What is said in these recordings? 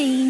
seen.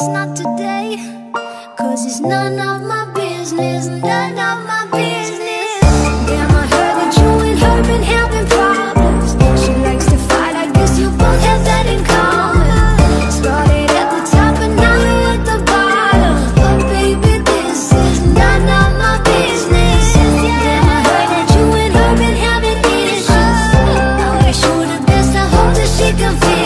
it's not today Cause it's none of my business, none of my business. Damn, I heard that you and her been having problems. She likes to fight, I guess you both have that in common. Started at the top and now you're at the bottom. But baby, this is none of my business. Damn, I heard that you and her been having issues. I wish you the best, I hope that she can feel